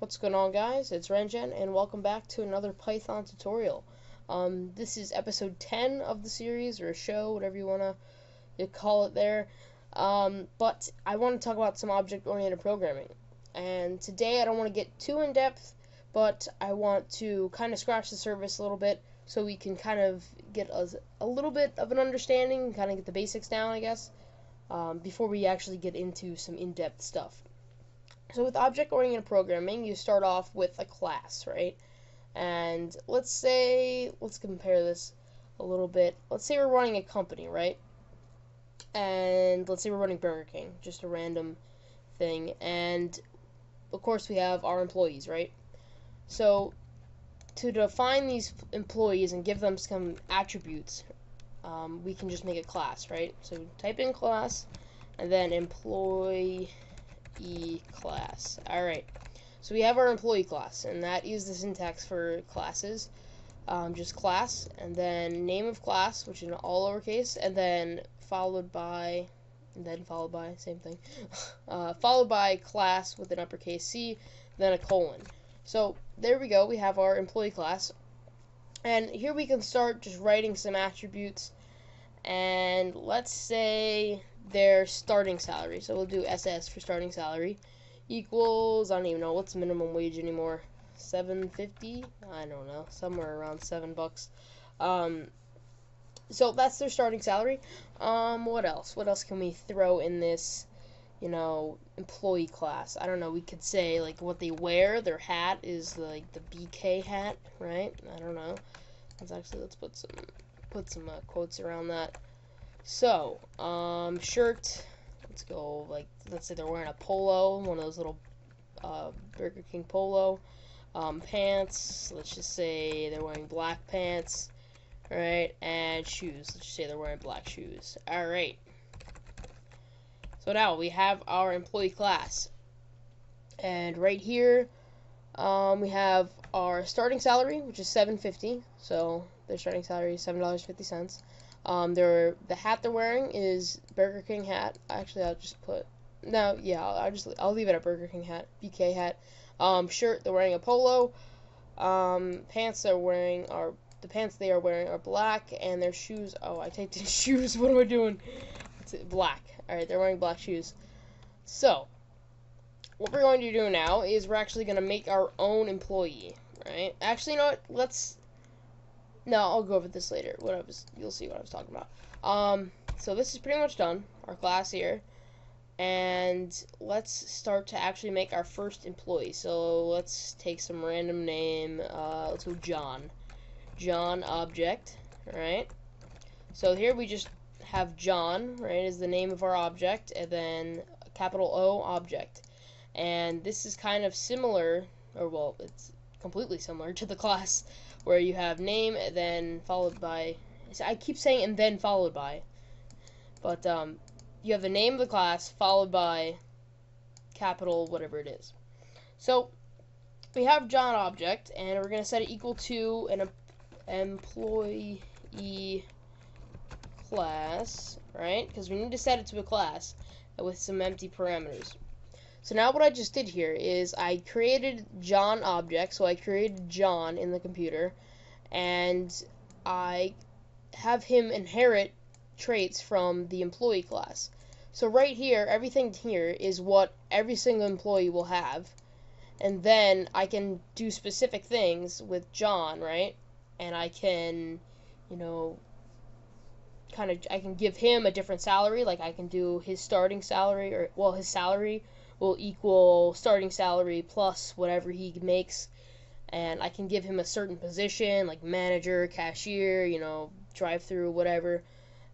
What's going on guys? It's Rengen and welcome back to another Python tutorial. Um, this is episode 10 of the series or a show, whatever you want to call it there. Um, but I want to talk about some object-oriented programming. And today I don't want to get too in-depth, but I want to kind of scratch the surface a little bit so we can kind of get a, a little bit of an understanding, kind of get the basics down, I guess, um, before we actually get into some in-depth stuff. So with object-oriented programming, you start off with a class, right? And let's say, let's compare this a little bit. Let's say we're running a company, right? And let's say we're running Burger King, just a random thing. And of course we have our employees, right? So to define these employees and give them some attributes, um, we can just make a class, right? So type in class, and then employee e class. Alright, so we have our employee class, and that is the syntax for classes. Um, just class, and then name of class, which is all lowercase, and then followed by, and then followed by, same thing, uh, followed by class with an uppercase C, then a colon. So there we go, we have our employee class. And here we can start just writing some attributes. And let's say their starting salary. So we'll do SS for starting salary equals I don't even know what's minimum wage anymore. 750? I don't know, somewhere around 7 bucks. Um so that's their starting salary. Um what else? What else can we throw in this you know, employee class. I don't know, we could say like what they wear, their hat is like the BK hat, right? I don't know. Let's actually let's put some put some uh, quotes around that. So, um, shirt. Let's go. Like, let's say they're wearing a polo, one of those little uh, Burger King polo. Um, pants. Let's just say they're wearing black pants. Alright, and shoes. Let's just say they're wearing black shoes. Alright. So now we have our employee class. And right here, um, we have our starting salary, which is 750 So their starting salary is $7.50. Um, they're, the hat they're wearing is Burger King hat. Actually, I'll just put no, yeah, I'll, I'll just I'll leave it at Burger King hat, BK hat. Um, shirt they're wearing a polo. Um, pants they're wearing are the pants they are wearing are black, and their shoes. Oh, I typed in shoes. What am I doing? It's black. All right, they're wearing black shoes. So, what we're going to do now is we're actually going to make our own employee, right? Actually, you know what? Let's no, I'll go over this later. What I was, you'll see what I was talking about. Um, so this is pretty much done. Our class here, and let's start to actually make our first employee. So let's take some random name. Uh, let's go John. John object. Right. So here we just have John. Right, is the name of our object, and then capital O object. And this is kind of similar, or well, it's completely similar to the class where you have name and then followed by I keep saying and then followed by. But um, you have the name of the class followed by capital whatever it is. So we have John object and we're going to set it equal to an employee class right? Because we need to set it to a class with some empty parameters so now what I just did here is I created John object, so I created John in the computer, and I have him inherit traits from the employee class. So right here, everything here is what every single employee will have, and then I can do specific things with John, right? And I can, you know, kind of, I can give him a different salary, like I can do his starting salary, or, well, his salary will equal starting salary plus whatever he makes and I can give him a certain position like manager, cashier, you know, drive through, whatever.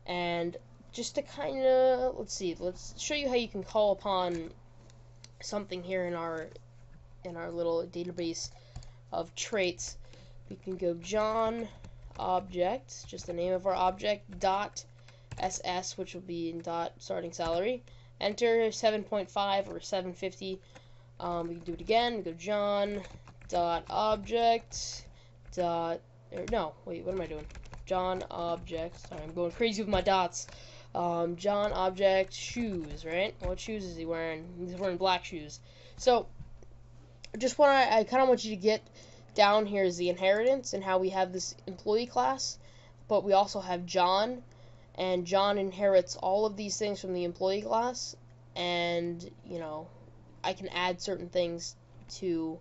And just to kind of let's see, let's show you how you can call upon something here in our in our little database of traits. We can go John object, just the name of our object, dot ss, which will be in dot starting salary, enter 7.5 or 750. Um, we can do it again. We go John dot object dot or no wait what am I doing? John object. Sorry, I'm going crazy with my dots. Um, John object shoes right? What shoes is he wearing? He's wearing black shoes. So just to, I kind of want you to get down here is the inheritance and how we have this employee class, but we also have John, and John inherits all of these things from the employee class, and, you know, I can add certain things to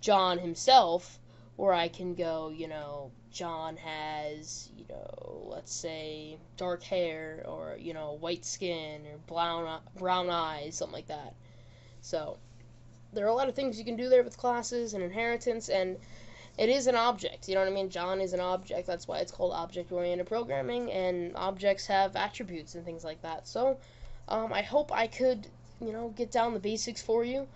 John himself, where I can go, you know, John has, you know, let's say dark hair or, you know, white skin or brown brown eyes, something like that. So, there are a lot of things you can do there with classes and inheritance and it is an object. You know what I mean? John is an object. That's why it's called object oriented programming, and objects have attributes and things like that. So, um, I hope I could, you know, get down the basics for you.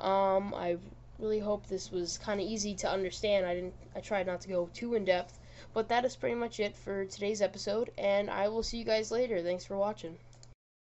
Um, I really hope this was kind of easy to understand. I didn't. I tried not to go too in depth, but that is pretty much it for today's episode, and I will see you guys later. Thanks for watching.